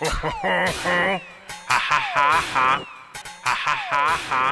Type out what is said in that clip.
ฮ่าฮ่าฮ่าฮ่าฮ่าฮ่าฮ่า